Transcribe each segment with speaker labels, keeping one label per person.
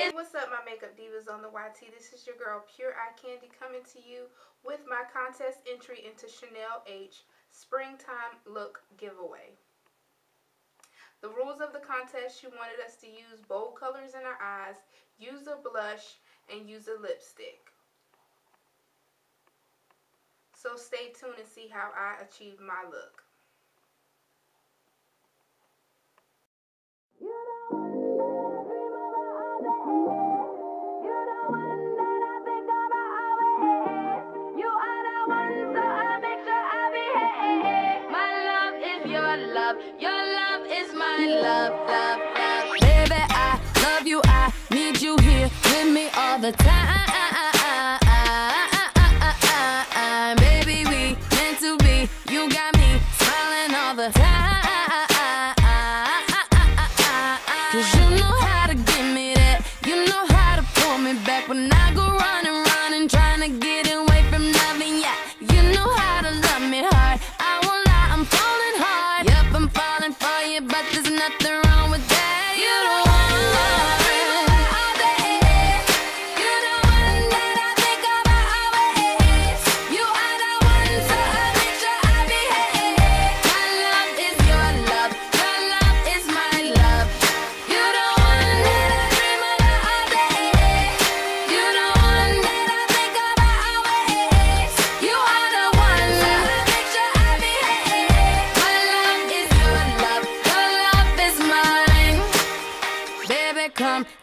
Speaker 1: Hey, what's up my makeup divas on the YT? This is your girl Pure Eye Candy coming to you with my contest entry into Shaneilh Springtime Look Giveaway. The rules of the contest, she wanted us to use bold colors in our eyes, use a blush, and use a lipstick. So stay tuned and see how I achieve my look.
Speaker 2: love, love, love. Baby, I love you, I need you here with me all the time.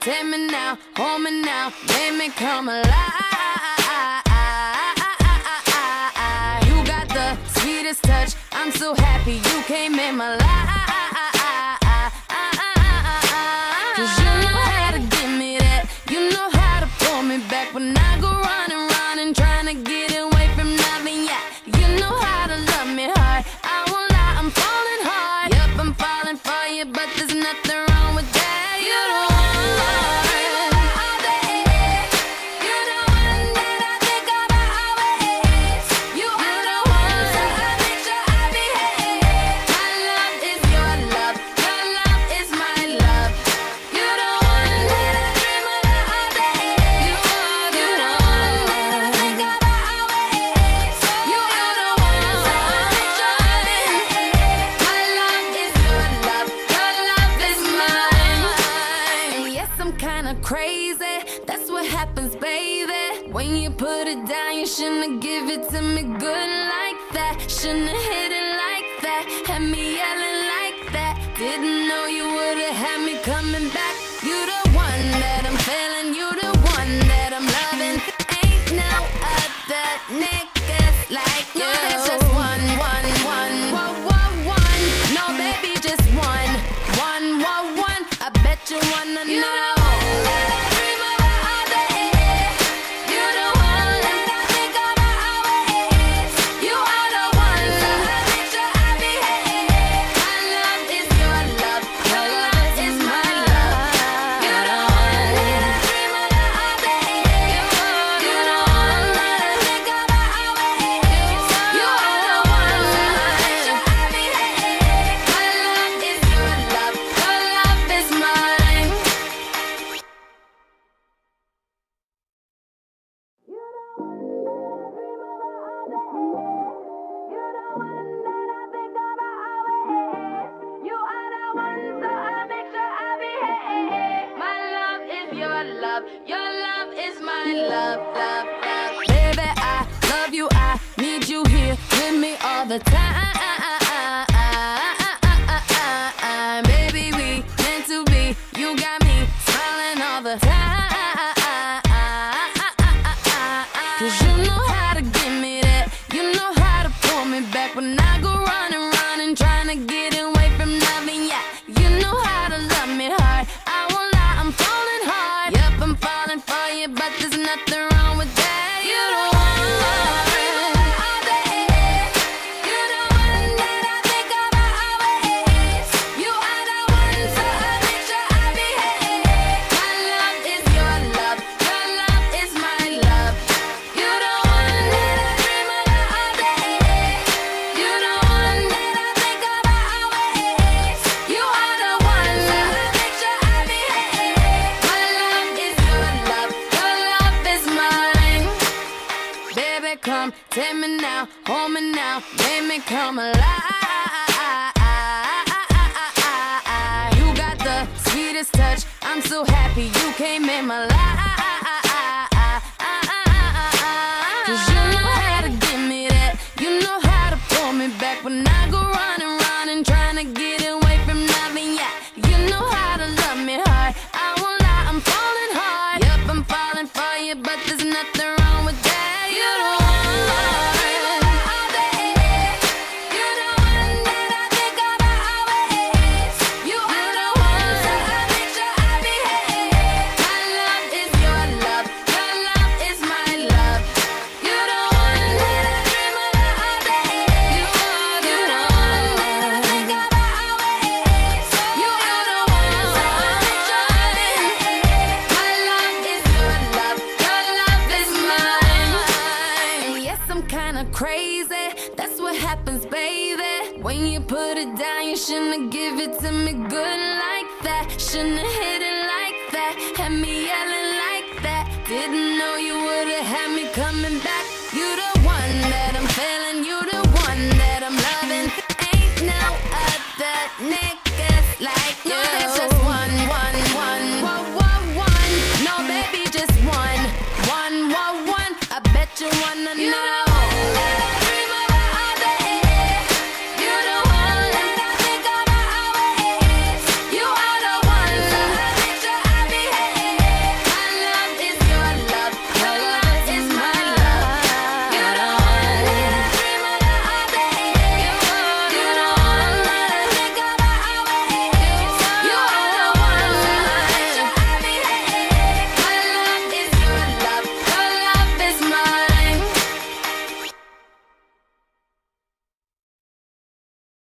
Speaker 2: Take me now, hold me now, make me come alive. You got the sweetest touch. I'm so happy you came in my life. happens, baby. When you put it down, you shouldn't give it to me good like that. Shouldn't hit it like that. Had me yelling like that. Didn't know you would have had me coming back. You the one that I'm feeling, you the one that I'm loving. Ain't no other niggas like you. No, there's just one, one, one, one, one, one. No, baby, just one, one, one, one. I bet you wanna you know. love. Your love is my love, love, love. Baby, I love you. I need you here with me all the time. Baby, we meant to be. You got me smiling all the time. Now, hold me now, make me come alive. You got the sweetest touch. I'm so happy you came in my life. Cause you know how to give me that. You know how to pull me back when I go running, running, trying to get away from nothing. Yeah, you know how to love me hard. I won't lie, I'm falling hard. Yep, I'm falling for you, but there's nothing crazy. That's what happens, baby. When you put it down, you shouldn't give it to me good like that. Shouldn't hit it like that. Had me yelling like that. Didn't know you would've had me